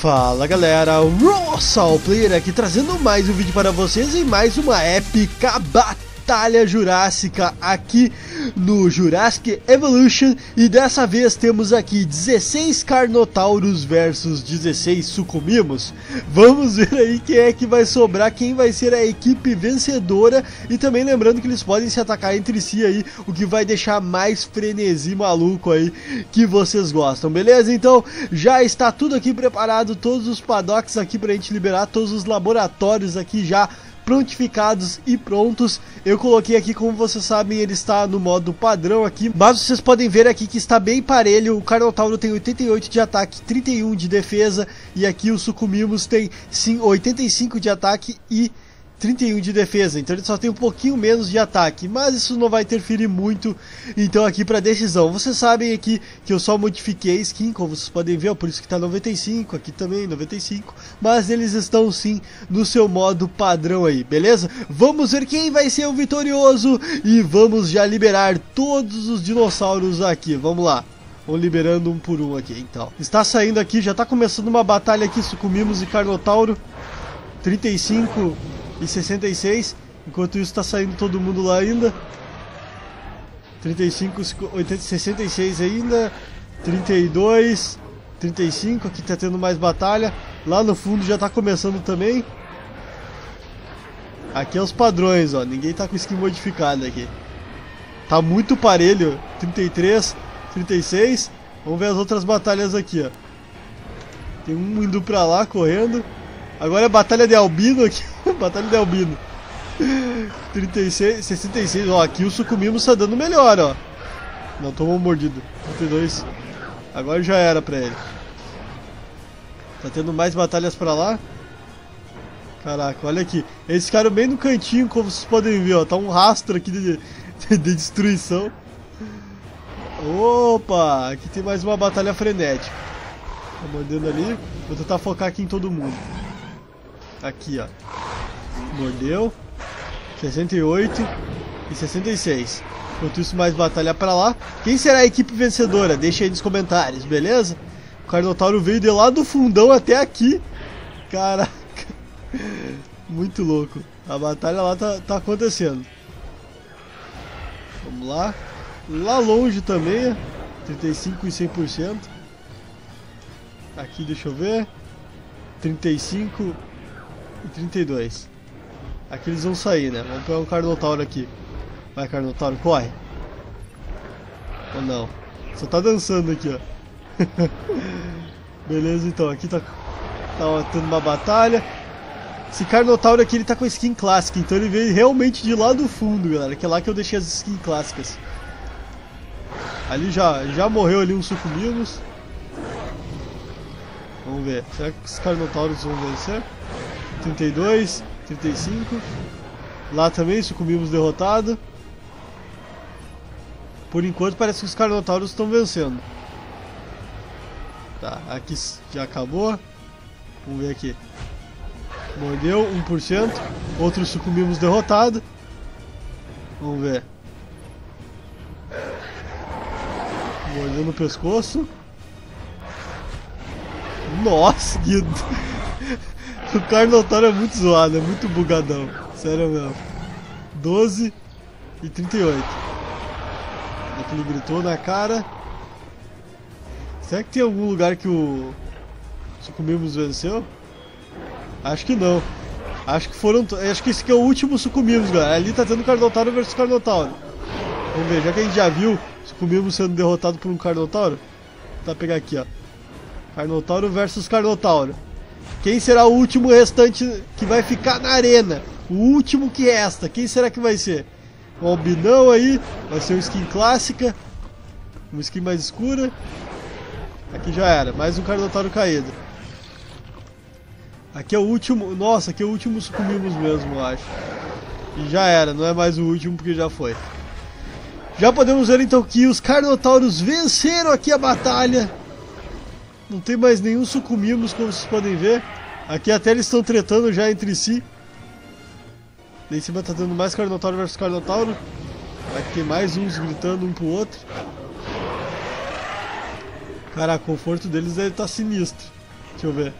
Fala galera, Rossal Player aqui trazendo mais um vídeo para vocês em mais uma épica batalha jurássica aqui no Jurassic Evolution e dessa vez temos aqui 16 Carnotauros versus 16 Sucumimos. Vamos ver aí quem é que vai sobrar, quem vai ser a equipe vencedora e também lembrando que eles podem se atacar entre si aí, o que vai deixar mais frenesi maluco aí que vocês gostam, beleza? Então já está tudo aqui preparado, todos os paddocks aqui pra gente liberar, todos os laboratórios aqui já prontificados e prontos. Eu coloquei aqui, como vocês sabem, ele está no modo padrão aqui, mas vocês podem ver aqui que está bem parelho. O Carnotauro tem 88 de ataque, 31 de defesa e aqui o Sucumimos tem sim 85 de ataque e 31 de defesa, então ele só tem um pouquinho menos de ataque, mas isso não vai interferir muito, então aqui para decisão. Vocês sabem aqui que eu só modifiquei a skin, como vocês podem ver, por isso que está 95, aqui também 95, mas eles estão sim no seu modo padrão aí, beleza? Vamos ver quem vai ser o vitorioso e vamos já liberar todos os dinossauros aqui, vamos lá. Vamos liberando um por um aqui, então. Está saindo aqui, já está começando uma batalha aqui, Sucumimos e Carnotauro. 35 e 66. Enquanto isso tá saindo todo mundo lá ainda. 35, 80, 66 ainda. 32, 35. Aqui tá tendo mais batalha. Lá no fundo já tá começando também. Aqui é os padrões, ó. Ninguém tá com skin modificada aqui. Tá muito parelho. 33, 36. Vamos ver as outras batalhas aqui, ó. Tem um indo pra lá, correndo. Agora é batalha de albino aqui. batalha de albino. 36, 66. Ó, aqui o Sucumimos tá dando melhor, ó. Não tomou mordido. 32. Agora já era pra ele. Tá tendo mais batalhas pra lá. Caraca, olha aqui. Eles ficaram bem no cantinho, como vocês podem ver, ó. Tá um rastro aqui de, de, de destruição. Opa! Aqui tem mais uma batalha frenética. Tá mordendo ali. Vou tentar focar aqui em todo mundo. Aqui, ó. Mordeu. 68 e 66. Enquanto isso, mais batalha pra lá. Quem será a equipe vencedora? Deixa aí nos comentários, beleza? O Carnotauro veio de lá do fundão até aqui. Caraca. Muito louco. A batalha lá tá, tá acontecendo. Vamos lá. Lá longe também, 35 e 100%. Aqui, deixa eu ver. 35 e 32. Aqui eles vão sair, né? Vamos pegar um Carnotauro aqui. Vai, Carnotauro, corre. Ou não? Só tá dançando aqui, ó. Beleza, então. Aqui tá, tá tendo uma batalha. Esse Carnotauro aqui, ele tá com skin clássica. Então ele veio realmente de lá do fundo, galera. Que é lá que eu deixei as skins clássicas. Ali já, já morreu ali um Sucumimos. Vamos ver. Será que os Carnotauros vão vencer? 32, 35. Lá também, sucumbimos derrotado. Por enquanto parece que os Carnotauros estão vencendo. Tá, aqui já acabou. Vamos ver aqui. Mordeu 1%. Outros sucumbimos derrotado. Vamos ver. Mordeu no pescoço. Nossa, que... O Carnotauro é muito zoado, é muito bugadão. Sério mesmo. 12 e 38. Aqui ele gritou na cara. Será que tem algum lugar que o Sucumimos venceu? Acho que não. Acho que foram. Acho que esse aqui é o último Sucumimos, galera. Ali tá tendo Carnotauro versus Carnotauro. Vamos ver, já que a gente já viu Sucumimos sendo derrotado por um Carnotauro. Vou pegar aqui, ó. Carnotauro versus Carnotauro. Quem será o último restante que vai ficar na arena? O último que resta. Quem será que vai ser? O albinão aí. Vai ser uma skin clássica. Uma skin mais escura. Aqui já era. Mais um Carnotauro caído. Aqui é o último. Nossa, aqui é o último sucumimos mesmo, eu acho. E já era. Não é mais o último porque já foi. Já podemos ver então que os Carnotauros venceram aqui a batalha. Não tem mais nenhum sucumimos, como vocês podem ver. Aqui até eles estão tretando já entre si. Lá em cima tá dando mais Carnotauro versus Carnotauro. Aqui tem mais uns gritando um pro outro. Cara, o conforto deles deve estar tá sinistro. Deixa eu ver.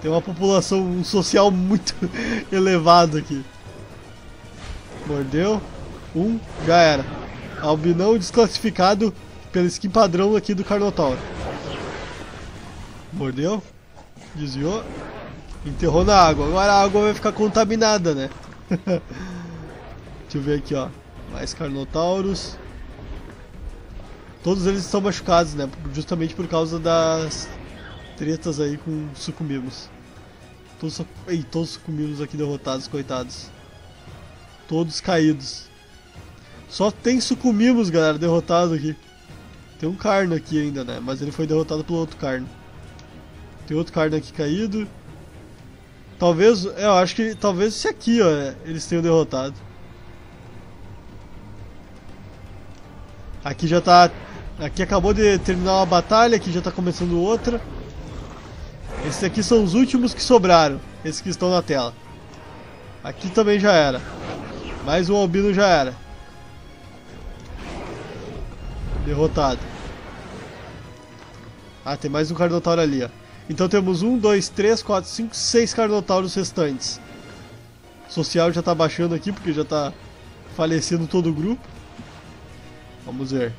Tem uma população social muito elevada aqui. Mordeu. Um, já era. Albinão desclassificado pela skin padrão aqui do Carnotauro. Mordeu. Desviou. Enterrou na água. Agora a água vai ficar contaminada, né? Deixa eu ver aqui, ó. Mais Carnotauros. Todos eles estão machucados, né? Justamente por causa das tretas aí com sucumimos. Todos, ei, todos sucumimos aqui derrotados, coitados. Todos caídos. Só tem sucumimos, galera, derrotado aqui. Tem um Carno aqui ainda, né? Mas ele foi derrotado pelo outro Carno. Tem outro Carno aqui caído. Talvez, é, eu acho que talvez esse aqui, ó, eles tenham derrotado. Aqui já tá Aqui acabou de terminar uma batalha, aqui já tá começando outra. Esses aqui são os últimos que sobraram, esses que estão na tela. Aqui também já era. Mais um albino já era. Derrotado. Ah, tem mais um Carnotauro ali, ó. Então temos um, dois, três, quatro, cinco, seis Carnotauros restantes. Social já tá baixando aqui porque já tá falecendo todo o grupo. Vamos ver.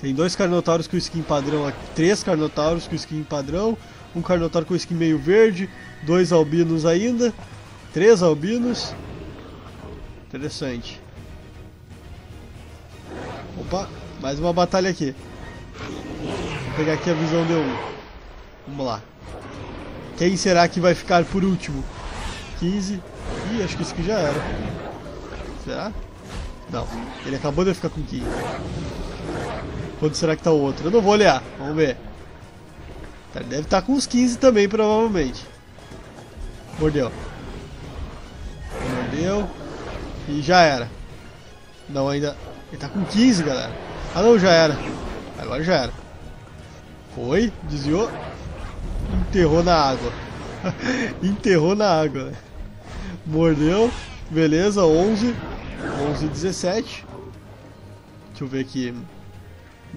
Tem dois Carnotauros com skin padrão aqui, três Carnotauros com skin padrão, um Carnotauro com skin meio verde, dois albinos ainda, três albinos. Interessante. Opa, mais uma batalha aqui. Vou pegar aqui a visão de um. Vamos lá. Quem será que vai ficar por último? 15. Ih, acho que isso aqui já era. Será? Não, ele acabou de ficar com 15. Quanto será que tá o outro? Eu não vou olhar, vamos ver. Ele deve estar tá com uns 15 também, provavelmente. Mordeu. Mordeu. E já era. Não, ainda... Ele tá com 15, galera. Ah, não, já era. Agora já era. Foi, desviou. Enterrou na água. Enterrou na água, né? Mordeu. Beleza, 11. 11 17. Deixa eu ver aqui.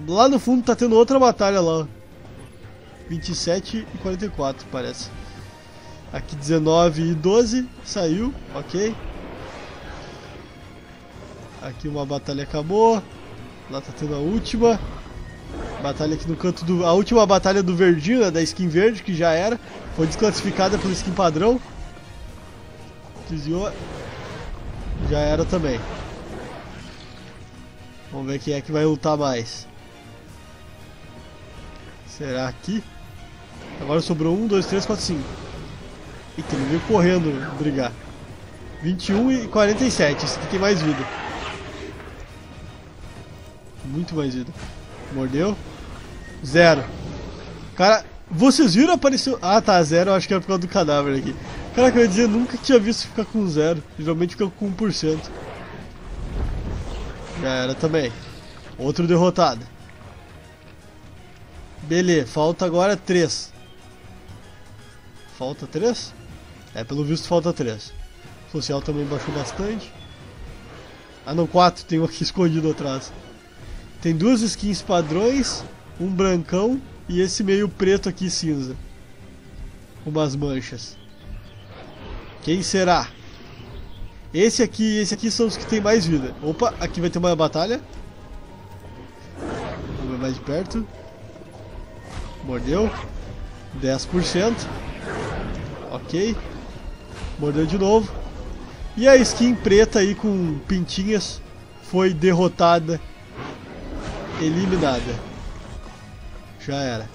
Lá no fundo tá tendo outra batalha lá. 27 e 44, parece. Aqui 19 e 12, saiu, ok. Aqui uma batalha acabou. Lá tá tendo a última. Batalha aqui no canto do. A última batalha do verdinho, né, da skin verde, que já era. Foi desclassificada pela skin padrão. Desviou. Já era também. Vamos ver quem é que vai lutar mais. Será aqui? Agora sobrou 1, 2, 3, 4, 5. Eita, ele veio correndo brigar. 21 e 47. Esse aqui tem mais vida. Muito mais vida. Mordeu. Zero. Cara, vocês viram apareceu. Ah tá, zero, acho que era por causa do cadáver aqui. Cara, que eu ia dizer, nunca tinha visto ficar com zero. Geralmente fica com 1%. Já era também. Outro derrotado. Beleza, falta agora 3. Falta 3? É, pelo visto falta 3. O social também baixou bastante. Ah não, 4, tem um aqui escondido atrás. Tem duas skins padrões, um brancão e esse meio preto aqui cinza. Umas manchas. Quem será? Esse aqui esse aqui são os que tem mais vida. Opa, aqui vai ter uma batalha. Vamos ver mais de perto. Mordeu. 10%. Ok. Mordeu de novo. E a skin preta aí com pintinhas foi derrotada. Eliminada. Já era.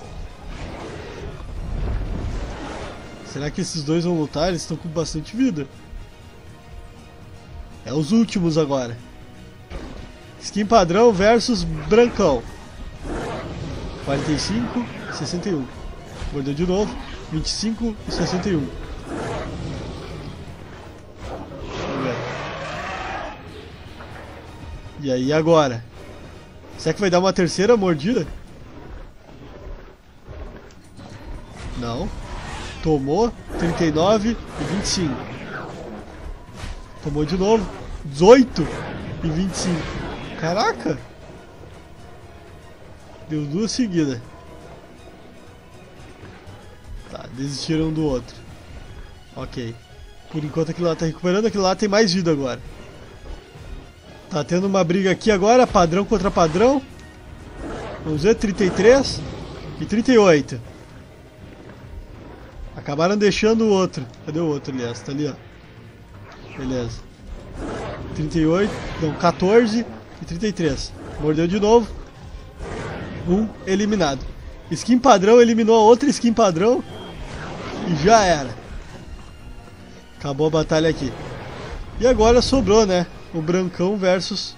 Será que esses dois vão lutar? Eles estão com bastante vida. É os últimos agora. Skin padrão versus brancão. 45 61. Mordeu de novo. 25 e 61. Vamos ver. E aí, agora? Será que vai dar uma terceira mordida? Não. Tomou 39 e 25. Tomou de novo 18 e 25. Caraca! Deu duas seguidas. Tá, desistiram do outro. Ok. Por enquanto aquilo lá tá recuperando, aquilo lá tem mais vida agora. Tá tendo uma briga aqui agora, padrão contra padrão. Vamos ver, 33 e 38. Acabaram deixando o outro. Cadê o outro, aliás? Tá ali, ó. Beleza. 38, não, 14 e 33. Mordeu de novo. Um eliminado. Skin padrão eliminou a outra skin padrão. E já era. Acabou a batalha aqui. E agora sobrou, né? O Brancão versus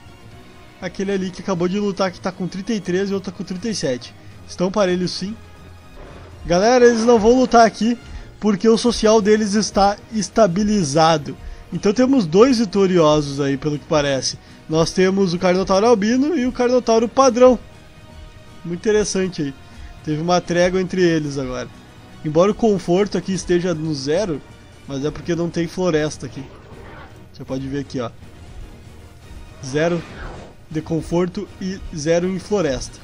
aquele ali que acabou de lutar que tá com 33 e outro tá com 37. Estão parelhos sim. Galera, eles não vão lutar aqui porque o social deles está estabilizado. Então temos dois vitoriosos aí, pelo que parece. Nós temos o Carnotauro Albino e o Carnotauro Padrão. Muito interessante aí. Teve uma trégua entre eles agora. Embora o conforto aqui esteja no zero, mas é porque não tem floresta aqui. Você pode ver aqui, ó. Zero de conforto e zero em floresta.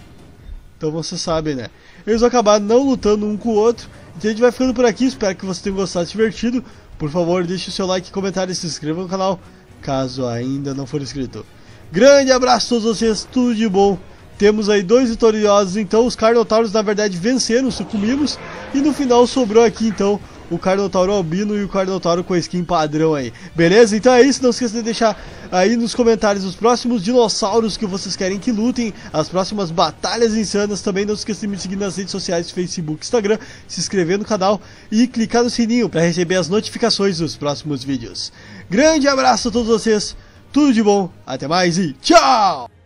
Então você sabe, né? Eles vão acabar não lutando um com o outro. Então a gente vai ficando por aqui. Espero que você tenha gostado e divertido. Por favor, deixe o seu like, comentário e se inscreva no canal, caso ainda não for inscrito. Grande abraço a todos vocês, tudo de bom. Temos aí dois vitoriosos, então os Carnotauros na verdade venceram, sucumbimos. E no final sobrou aqui então o Carnotauro albino e o Carnotauro com a skin padrão aí. Beleza? Então é isso, não esqueça de deixar aí nos comentários os próximos dinossauros que vocês querem que lutem, as próximas batalhas insanas. Também não esqueça de me seguir nas redes sociais, Facebook, Instagram, se inscrever no canal e clicar no sininho para receber as notificações dos próximos vídeos. Grande abraço a todos vocês, tudo de bom, até mais e tchau!